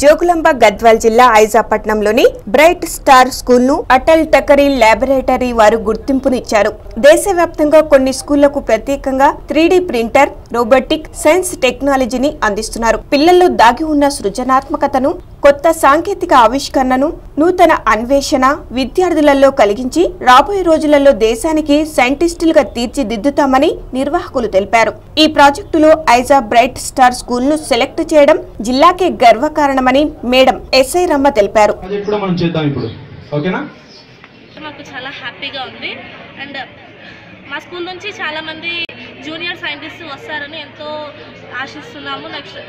జోగులాంబ గద్వాల్ జిల్లా ఐజాపట్నంలోని bright star స్కూల్ను అటల్ టకరీ ల్యాబొరేటరీ వారు గుర్తింపునిచ్చారు. దేశవ్యాప్తంగా కొన్ని స్కూళ్ళకు ప్రత్యేకంగా త్రీ ప్రింటర్ రోబోటిక్ సైన్స్ టెక్నాలజీని అందిస్తున్నారు. పిల్లల్లో దాగి ఉన్న సృజనాత్మకతను కొత్త సాంకేతిక ఆవిష్కరణను నూతన అన్వేషణ విద్యార్థులలో కలిగించి రాబోయే రోజులలో దేశానికి సైంటిస్టులుగా తీర్చిదిద్దుతామని నిర్వాహకులు తెలిపారు. ఈ ప్రాజెక్టులో ఐజా బ్రైట్ స్టార్ స్కూల్ను సెలెక్ట్ చేయడం జిల్లాకే గర్వకారణమని మేడం ఎస్ఐ రమ్మ తెలిపారు. అది కూడా మనం చేద్దాం ఇప్పుడు? ఓకేనా? మాకు చాలా హ్యాపీగా ఉంది. అండ్ మా స్కూల్ నుంచి చాలామంది జూనియర్ సైంటిస్ట్ వస్తారని ఎంతో ఆశిస్తున్నాము నెక్స్ట్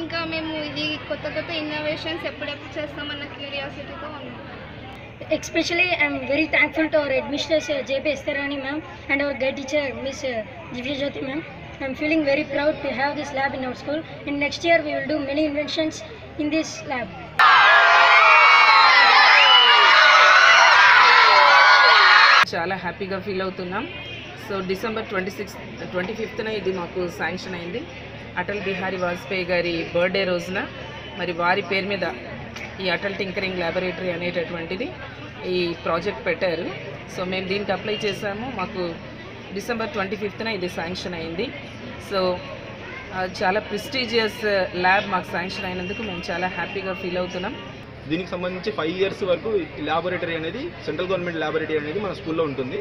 ఇంకా మేము ఇది కొత్త కొత్త ఇన్నోవేషన్స్ ఎప్పుడెప్పుడు చేస్తామన్న క్యూరియాసిటీతో ఉన్నాం Especially, I'm very thankful to our headmistress uh, J.P. Estarani ma'am and our guide teacher Miss uh, Divya Jyoti ma'am. I'm feeling very proud to have this lab in our school. In next year, we will do many inventions in this lab. చాలా హ్యాపీగా feel అవుతున్నాం so December twenty six twenty ఫిఫ్త్న ఇది మాకు sanction అయింది. అటల్ బిహారీ వాజ్పేయి గారి birthday రోజున మరి వారి పేరు మీద ఈ అటల్ టింకరింగ్ ల్యాబొరేటరీ అనేటటువంటిది ఈ ప్రాజెక్ట్ పెట్టారు. సో మేము దీనికి అప్లై చేసాము మాకు డిసెంబర్ ట్వంటీ ఫిఫ్త్న ఇది శాంక్షన్ అయింది. సో చాలా ప్రిస్టీజియస్ ల్యాబ్ uh, మాకు శాంక్షన్ అయినందుకు మేము చాలా హ్యాపీగా ఫీల్ అవుతున్నాం. దీనికి సంబంధించి ఫైవ్ ఇయర్స్ వరకు ఈ ల్యాబొరేటరీ అనేది సెంట్రల్ గవర్నమెంట్ ల్యాబొరేటరీ అనేది మన స్కూల్లో ఉంటుంది.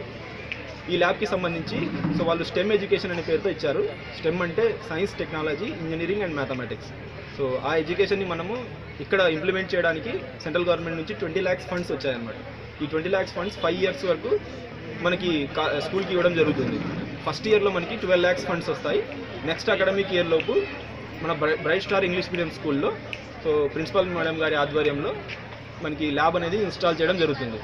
ఈ ల్యాబ్కి సంబంధించి. సో వాళ్ళు స్టెమ్ ఎడ్యుకేషన్ అనే పేరుతో ఇచ్చారు. స్టెమ్ అంటే science technology engineering and mathematics so ఆ ఎడ్యుకేషన్ని మనము ఇక్కడ ఇంప్లిమెంట్ చేయడానికి సెంట్రల్ గవర్నమెంట్ నుంచి ట్వంటీ ల్యాక్స్ ఫండ్స్ వచ్చాయన్నమాట. ఈ twenty lakhs funds five years వరకు మనకి కా- స్కూల్కి ఇవ్వడం జరుగుతుంది. ఫస్ట్ ఇయర్లో మనకి ట్వెల్వ్ ల్యాక్స్ ఫండ్స్ వస్తాయి. నెక్స్ట్ అకాడమిక్ ఇయర్ లోపు మన బ్రై- బ్రైట్ స్టార్ ఇంగ్లీష్ మీడియం స్కూల్లో సో ప్రిన్సిపల్ మేడం గారి ఆధ్వర్యంలో మనకి ల్యాబ్ అనేది ఇన్స్టాల్ చేయడం జరుగుతుంది.